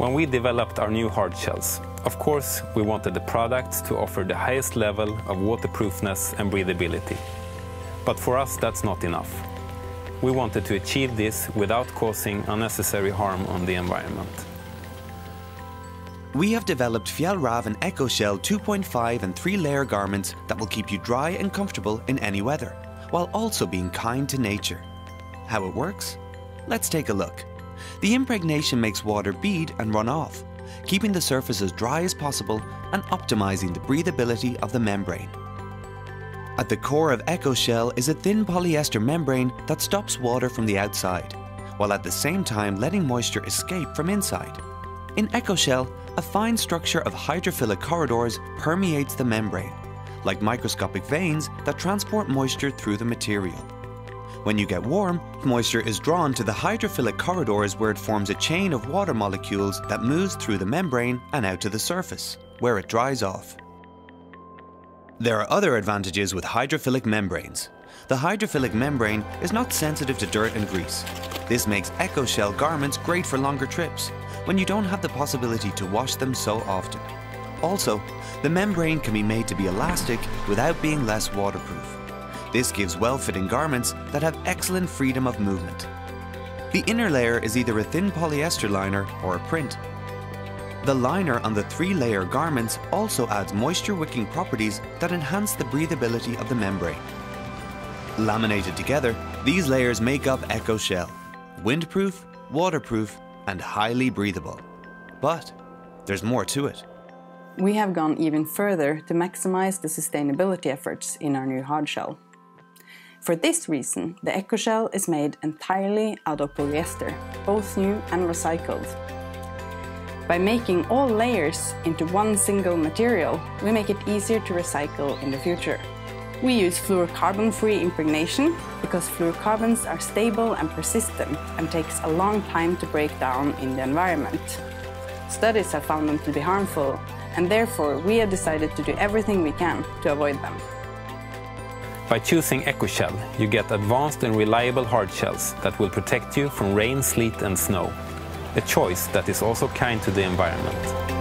When we developed our new hard shells, of course, we wanted the product to offer the highest level of waterproofness and breathability. But for us, that's not enough. We wanted to achieve this without causing unnecessary harm on the environment. We have developed Fjällräven EcoShell 2.5 and 3 layer garments that will keep you dry and comfortable in any weather, while also being kind to nature. How it works? Let's take a look. The impregnation makes water bead and run off, keeping the surface as dry as possible and optimizing the breathability of the membrane. At the core of EcoShell is a thin polyester membrane that stops water from the outside, while at the same time letting moisture escape from inside. In EcoShell, a fine structure of hydrophilic corridors permeates the membrane, like microscopic veins that transport moisture through the material. When you get warm, moisture is drawn to the hydrophilic corridors where it forms a chain of water molecules that moves through the membrane and out to the surface, where it dries off. There are other advantages with hydrophilic membranes. The hydrophilic membrane is not sensitive to dirt and grease. This makes EcoShell garments great for longer trips, when you don't have the possibility to wash them so often. Also, the membrane can be made to be elastic without being less waterproof. This gives well-fitting garments that have excellent freedom of movement. The inner layer is either a thin polyester liner or a print. The liner on the three-layer garments also adds moisture-wicking properties that enhance the breathability of the membrane. Laminated together, these layers make up EcoShell, windproof, waterproof, and highly breathable. But there's more to it. We have gone even further to maximize the sustainability efforts in our new hard shell. For this reason, the EcoShell is made entirely out of polyester, both new and recycled. By making all layers into one single material, we make it easier to recycle in the future. We use fluorocarbon-free impregnation because fluorocarbons are stable and persistent and takes a long time to break down in the environment. Studies have found them to be harmful, and therefore we have decided to do everything we can to avoid them. By choosing EcoShell, you get advanced and reliable hard shells that will protect you from rain, sleet and snow. A choice that is also kind to the environment.